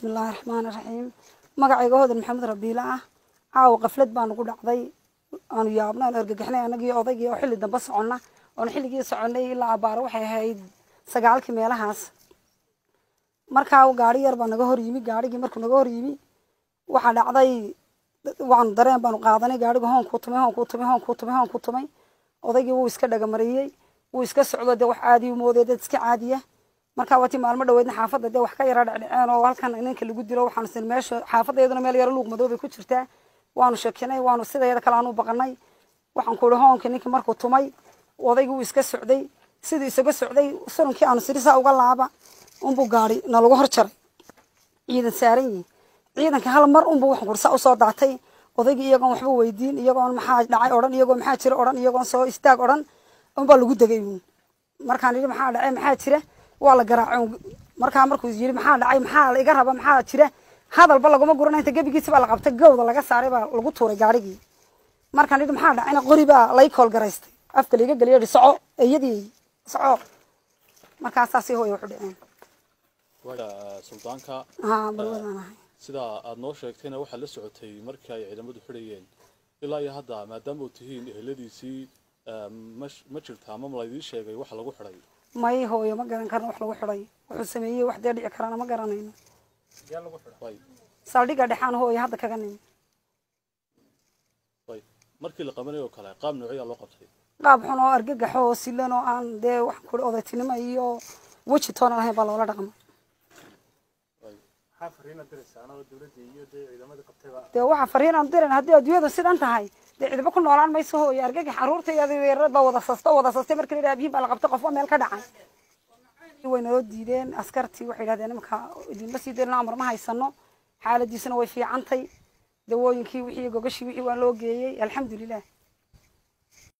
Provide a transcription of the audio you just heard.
bismillaahi raxmaani raxiim magacayga hodan maxamed rabiile ah. Caawa qaflad baa nagu dhacday. Aanu yaabna aanu argagaxnay anagii odaygii oo xilli dambe soconna oonu xilligii soconnay ilaa abaaro waxay ahayd sagaalkii meelahaas. Markaa gaari yar baa naga hor yimi gaarigii markuu naga hor yimi waxaa dhacday waanu dareen baanu qaadanay gaariga hoonkuu tumay hoonkuu tumay hoonkuu tumay hoonkuu tumay. Odaygii wuu iska dhagamariyey wuu iska socdo dee wax caadiyu moodee dad iska caadiya markaa waati maalmo dhaweydna xaafadda dee wax ka yara dhecdheceen oo halkan ninka lagu dilo waxaanu sin meesha xaafaddeeduna meel yaro luuq madoobay ku jirtaa waanu shakinay waanu sidayada kale aanu baqanay waxaan ku ihi hoonka ninkii markuu tumay odaygii wuu iska socday siduu isaga socday sulunkii aanu sirisaa uga laaba unbuu gaari nalagu hor jaray ciidan saaran yihin ciidanka hal mar unbuu wax gursa usoo daatay odaygii iyagoon waxba weydiin iyagoon maxaa dhacay odhan iyagoo maxaa jira odhan iyagoon soo istaag odhan unbaa lagu degay markaan yidhi maxaa dhacay maxaa jira ولا قرعون مركا مركوز يجي محال عي محال إجرها بمحال كده هذا البلا قوم قرنا أنت جبي جيت بلا قبته جو ولا قصاري بلا لقط ثورة جاريجي مركا نيد محال أنا غريبة لا يكل قرست أفتلي جد قليل صعو يدي صعو مركا أساسي هو يروح بعدين ولا سلطانك ها بروز أنا سيدا النوشك تينا وحل سعوتي مركا يعلم بدو حريين إلا يا هذا ما دام وتهين إهلدي سي مش مشرت هامم لا يدش يا جاي وحل أبو حريين may hooyo ma garan karno wax lagu xidhay. Wuxuu sameeyey wax dee dhici karana ma garanayno way. Saldhigga dhexaan hooyo hadda kaga nimi way. Markii la qabanay oo kale qaab noocyaa loo qabtay. Qaab xun oo argagax oo silan oo aan dee waxaan ku odaytinimo iyo weji toona lahayn baa loola dhaqmay dee waxa fariin aan diran haddii adduunyadu sidan tahay dee cidiba ku noolaan mayso hooyo? Argagax carruurta iyo wada sasto wada sastay. Markii la yidhaha abihiin baa la qabtay qofba meel ka dhacay. Way naloo diideen askartii waxay yidhahdeen imika idinma sii daylno amar ma haysano. Xaaladiisuna way fiicantay. Dawooyinkii wixii gogashii wixii waa loo geeyey alxamdulilah